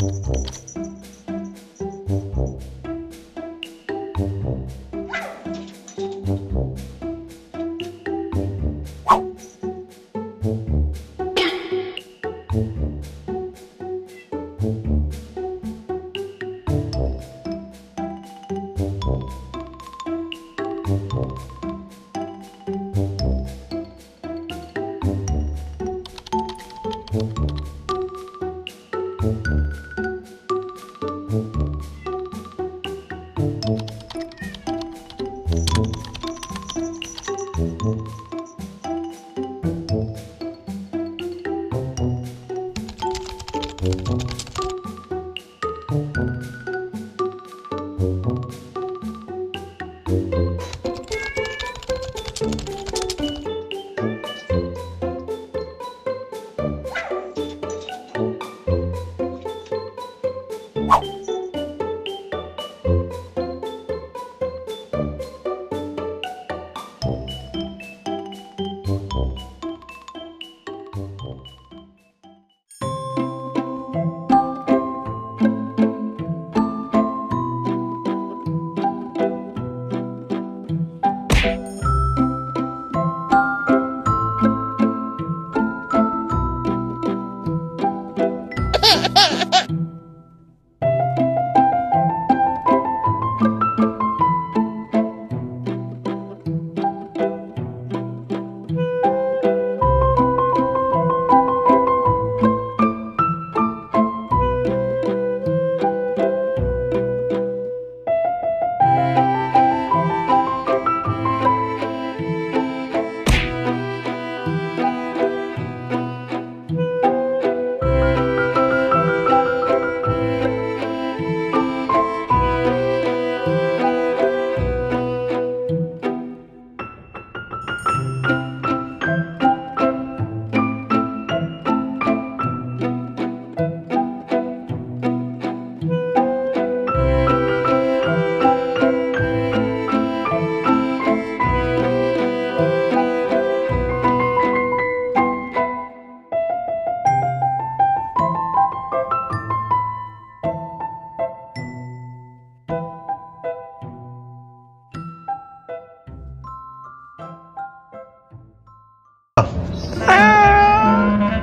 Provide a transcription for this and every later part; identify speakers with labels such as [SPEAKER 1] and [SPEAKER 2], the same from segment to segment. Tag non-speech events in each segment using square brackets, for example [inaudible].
[SPEAKER 1] Música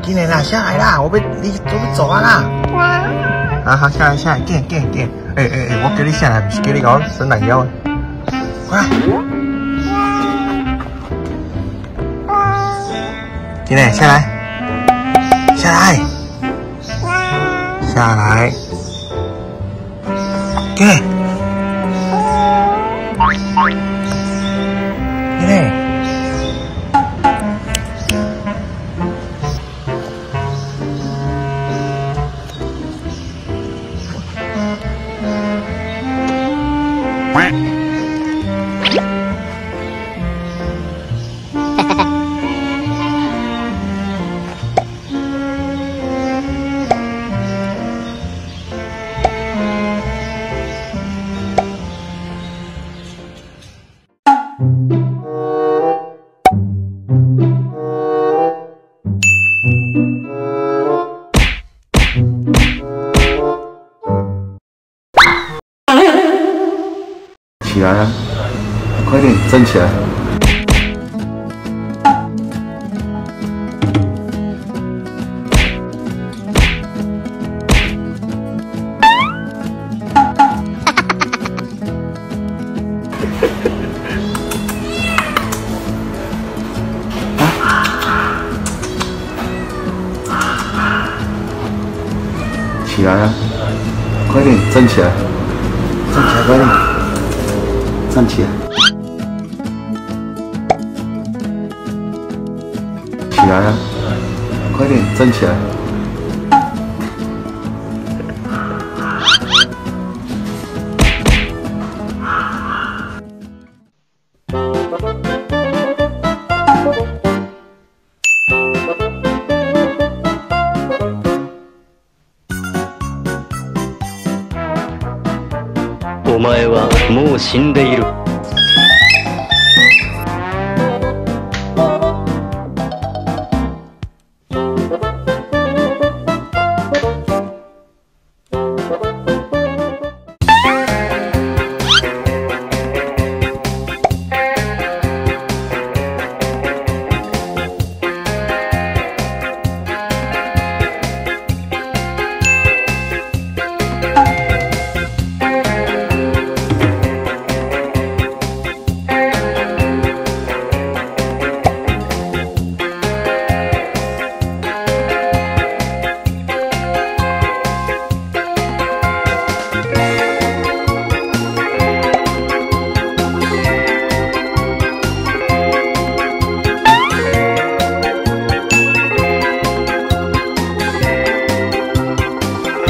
[SPEAKER 1] 进来啦，下来啦，我被你准备走啊啦！啊好，下来下来，给给给，哎哎哎，我给你下来，不是给你搞伸懒腰，快！进来下来，下来，下来，给，起来啊！快点站起来！起来 [laughs] 啊！快点站起来！站起来，快点！站起来！起来啊！快点站起来！
[SPEAKER 2] お前はもう死んでいる。